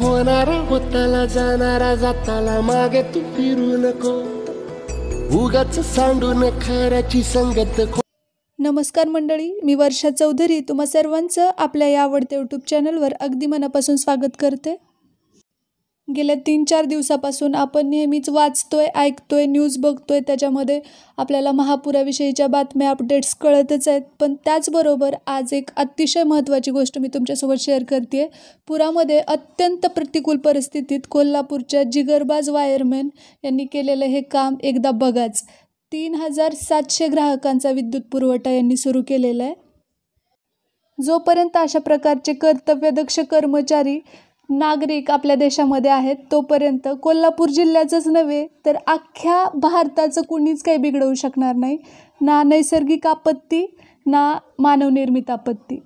होणारा होताला जाणारा जाताला मागे तू फिरू नको. उगाच सांडून खऱ्याची संगत खो नमस्कार मंडळी मी वर्षा चौधरी. तुम्हा सर्वांचं आपल्या या आवडत्या यूट्यूब चॅनलवर अगदी मनापासून स्वागत करते. गेल्या तीन चार दिवसापासून आपण नेहमीच वाचतोय ऐकतोय न्यूज बघतोय. त्याच्यामध्ये आपल्याला महापुराविषयीच्या बातम्या अपडेट्स कळतच आहेत. पण त्याचबरोबर आज एक अतिशय महत्त्वाची गोष्ट मी तुमच्यासोबत शेअर करते पुरामध्ये अत्यंत प्रतिकूल परिस्थितीत कोल्हापूरच्या जिगरबाज वायरमॅन यांनी केलेलं हे काम एकदा बघाच. तीन हजार सातशे ग्राहकांचा विद्युत पुरवठा यांनी सुरू केलेला आहे. जोपर्यंत अशा प्रकारचे कर्तव्यदक्ष कर्मचारी नागरिक आपल्या देशामध्ये आहेत तोपर्यंत कोल्हापूर जिल्ह्याचंच नव्हे तर अख्ख्या भारताचं कुणीच काही बिघडवू शकणार नाही. ना नैसर्गिक आपत्ती ना मानवनिर्मित आपत्ती.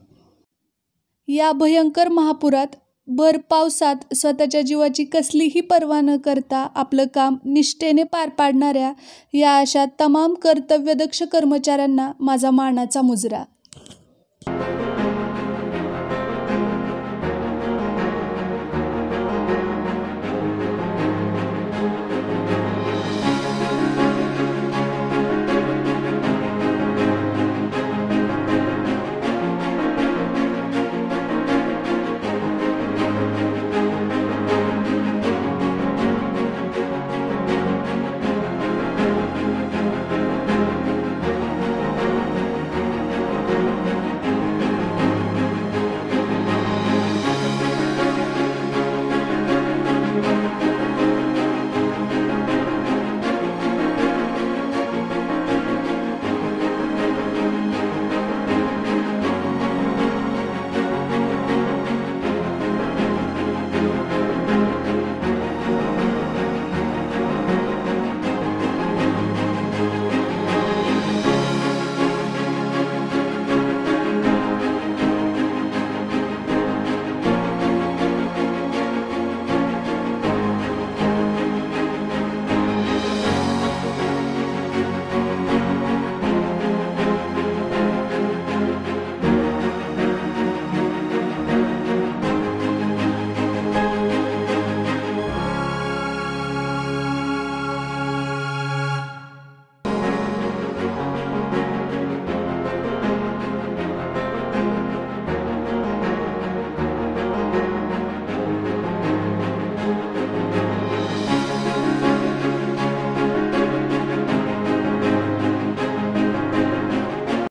या भयंकर महापुरात भर पावसात स्वतःच्या जीवाची कसलीही पर्वा न करता आपलं काम निष्ठेने पार पाडणाऱ्या या अशा तमाम कर्तव्यदक्ष कर्मचाऱ्यांना माझा मानाचा मुजरा.